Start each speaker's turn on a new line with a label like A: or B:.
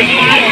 A: Obrigado.